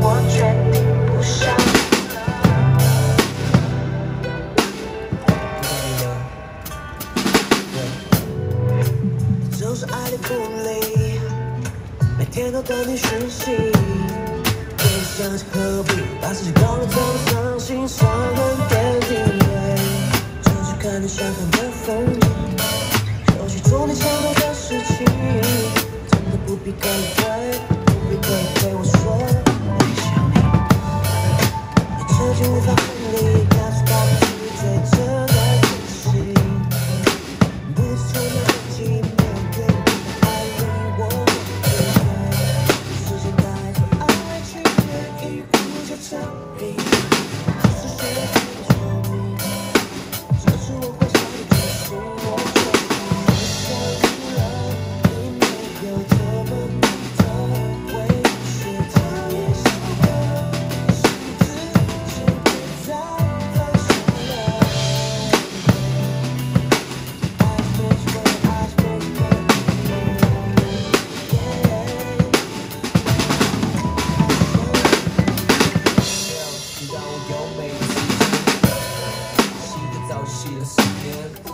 我决定不想就是爱理不理，每天都等你讯息。别想想何必把自己搞得这么伤心，伤痕遍地。只是看你想看的风景，有些做你想做的事情，真的不必跟对，不必刻意对我说我想你。你至今无法 she a scared.